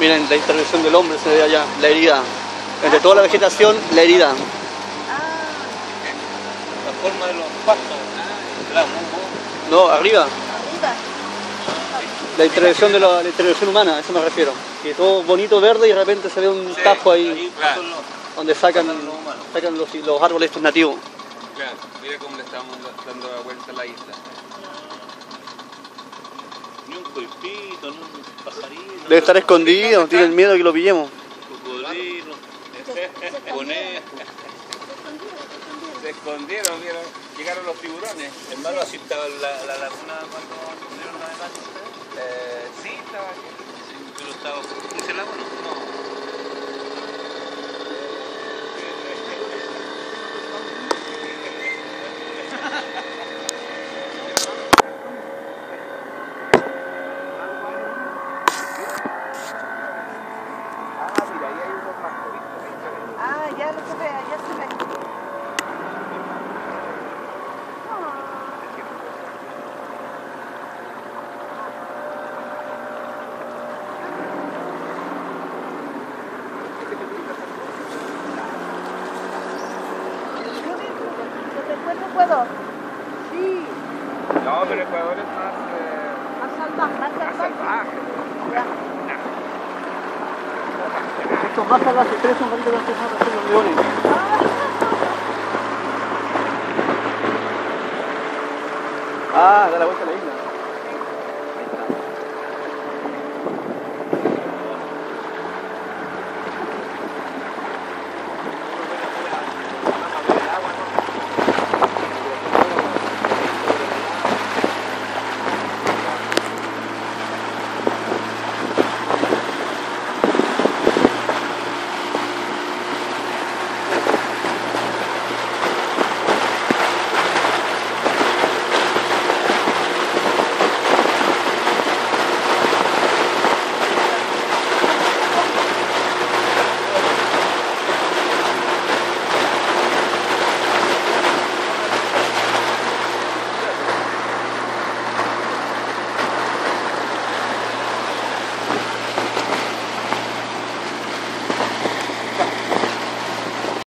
Miren la intervención del hombre, se ve allá, la herida. Entre toda la vegetación, la herida. La forma de los pastos. La No, arriba. Arriba. La intervención de la, la intervención humana, a eso me refiero. Que todo bonito verde y de repente se ve un tajo ahí Claro, donde sacan, Pasan los humanos. sacan los, los árboles estos nativos. claro. Mira cómo le estamos dando la vuelta a la isla. Ni un ni un pajarito. Debe estar escondido, tienen miedo que lo pillemos. Cocodrilo. Conejo. Se escondieron, vieron. Llegaron los tiburones. Hermano, así estaba la, la laguna cuando vinieron adelante ustedes. Eh, sí, estaba aquí. Sí, pero estaba puse el agua, ¿no mira, ahí hay unos pastoritos. ahí se ven. Ah, ya lo se ve, ya se ve. Puedo. Sí, No, pero Ecuador es más, eh, más salvaje. Más más salvaje. salvaje. Ya. Estos más salvajes, tres son bonitos que antes de los leones. Ah, da la vuelta a la